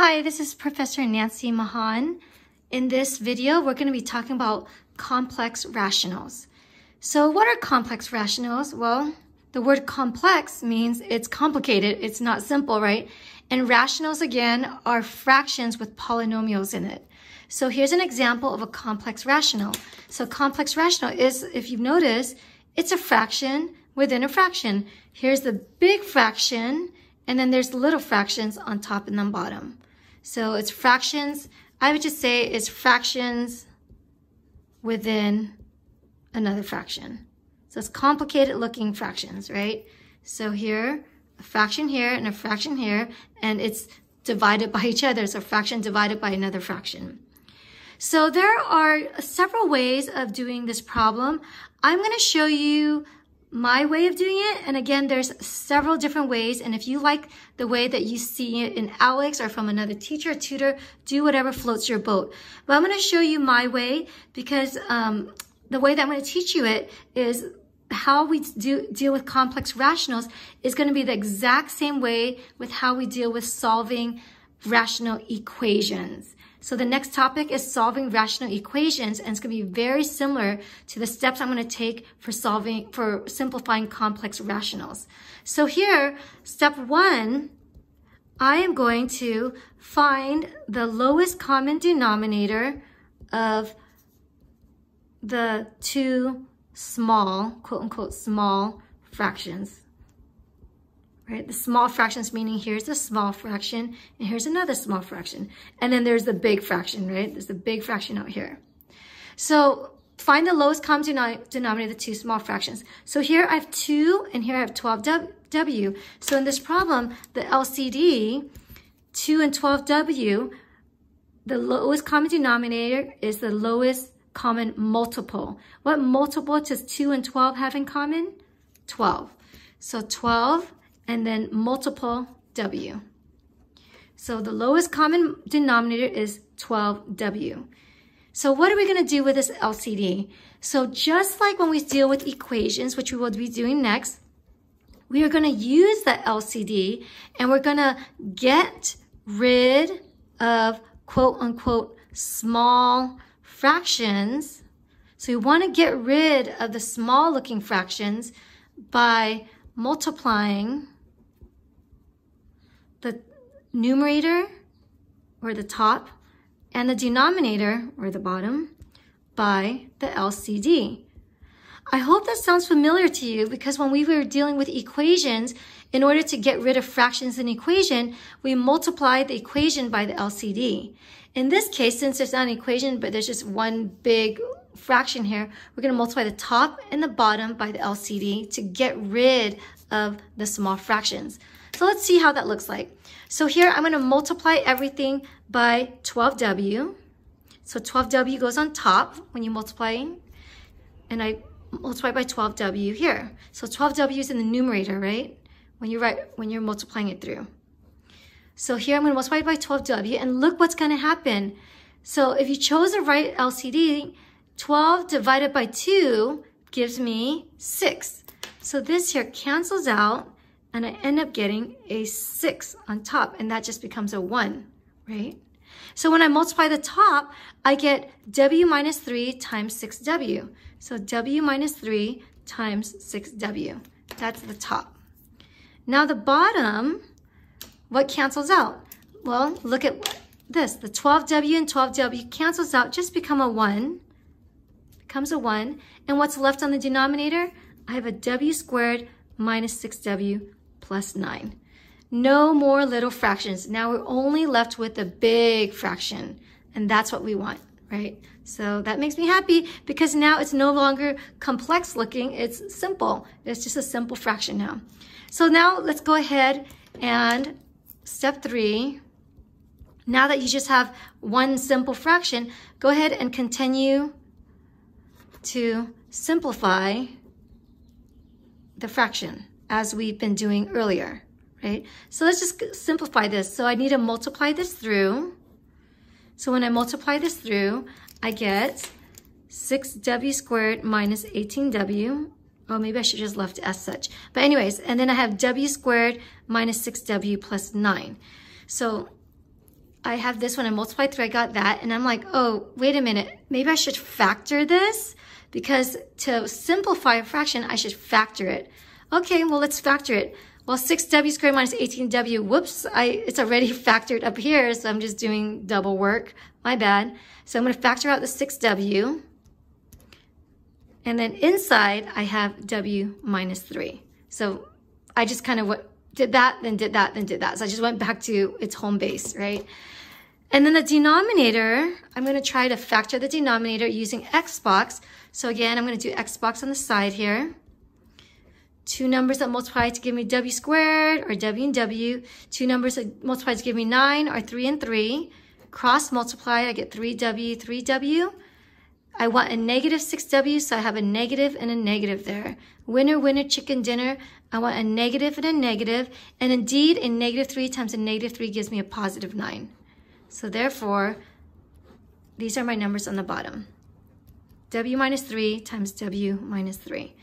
Hi, this is Professor Nancy Mahan. In this video, we're going to be talking about complex rationals. So what are complex rationals? Well, the word complex means it's complicated. It's not simple, right? And rationals, again, are fractions with polynomials in it. So here's an example of a complex rational. So complex rational is, if you've noticed, it's a fraction within a fraction. Here's the big fraction, and then there's little fractions on top and on bottom. So it's fractions. I would just say it's fractions within another fraction. So it's complicated looking fractions, right? So here, a fraction here and a fraction here, and it's divided by each other. So fraction divided by another fraction. So there are several ways of doing this problem. I'm going to show you my way of doing it. And again, there's several different ways. And if you like the way that you see it in ALEKS or from another teacher or tutor, do whatever floats your boat. But I'm going to show you my way because um, the way that I'm going to teach you it is how we do deal with complex rationals is going to be the exact same way with how we deal with solving rational equations. So the next topic is solving rational equations, and it's going to be very similar to the steps I'm going to take for solving, for simplifying complex rationals. So here, step one, I am going to find the lowest common denominator of the two small, quote unquote, small fractions right? The small fractions meaning here's a small fraction and here's another small fraction. And then there's the big fraction, right? There's the big fraction out here. So find the lowest common denominator of the two small fractions. So here I have 2 and here I have 12w. So in this problem, the LCD, 2 and 12w, the lowest common denominator is the lowest common multiple. What multiple does 2 and 12 have in common? 12. So 12 and then multiple W. So the lowest common denominator is 12W. So what are we going to do with this LCD? So just like when we deal with equations, which we will be doing next, we are going to use the LCD and we're going to get rid of quote unquote small fractions. So we want to get rid of the small looking fractions by multiplying numerator or the top and the denominator or the bottom by the LCD. I hope that sounds familiar to you because when we were dealing with equations, in order to get rid of fractions in equation, we multiply the equation by the LCD. In this case, since there's not an equation, but there's just one big fraction here, we're going to multiply the top and the bottom by the LCD to get rid of the small fractions. So let's see how that looks like. So here I'm going to multiply everything by 12w. So 12w goes on top when you multiply, and I multiply by 12w here. So 12w is in the numerator, right? When you write, when you're multiplying it through. So here I'm to multiply by 12w, and look what's going to happen. So if you chose the right LCD, 12 divided by 2 gives me 6. So this here cancels out, and I end up getting a 6 on top, and that just becomes a 1, right? So when I multiply the top, I get w minus 3 times 6w. So w minus 3 times 6w. That's the top. Now the bottom, what cancels out? Well, look at this. The 12w and 12w cancels out, just become a 1. Becomes a 1. And what's left on the denominator? I have a w squared minus 6w plus 9. No more little fractions. Now we're only left with a big fraction, and that's what we want, right? So that makes me happy because now it's no longer complex looking, it's simple. It's just a simple fraction now. So now let's go ahead and step three, now that you just have one simple fraction, go ahead and continue to simplify the fraction as we've been doing earlier, right? So let's just simplify this. So I need to multiply this through. So when I multiply this through, I get 6w squared minus 18w. Oh, maybe I should just left as such. But anyways, and then I have w squared minus 6w plus 9. So I have this one, I multiplied through, I got that, and I'm like, oh, wait a minute, maybe I should factor this because to simplify a fraction, I should factor it. Okay, well, let's factor it. Well, 6w squared minus 18w, whoops, I, it's already factored up here, so I'm just doing double work. My bad. So I'm going to factor out the 6w. And then inside, I have w minus 3. So I just kind of did that, then did that, then did that. So I just went back to its home base, right? And then the denominator, I'm going to try to factor the denominator using xbox. So again, I'm going to do xbox on the side here two numbers that multiply to give me w squared or w and w. Two numbers that multiply to give me 9 are 3 and 3. Cross multiply, I get 3w, 3w. I want a negative 6w, so I have a negative and a negative there. Winner, winner, chicken dinner. I want a negative and a negative. And indeed, a negative 3 times a negative 3 gives me a positive 9. So therefore, these are my numbers on the bottom. w minus 3 times w minus 3.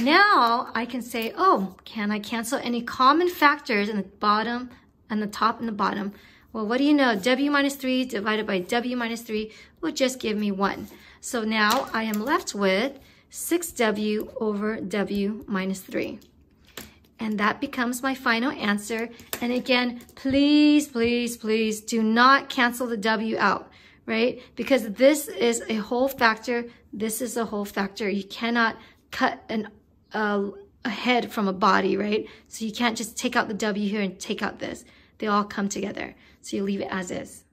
Now I can say, oh, can I cancel any common factors in the bottom and the top and the bottom? Well, what do you know? W minus 3 divided by W minus 3 will just give me 1. So now I am left with 6W over W minus 3. And that becomes my final answer. And again, please, please, please do not cancel the W out, right? Because this is a whole factor. This is a whole factor. You cannot cut an a, a head from a body, right? So you can't just take out the W here and take out this. They all come together. So you leave it as is.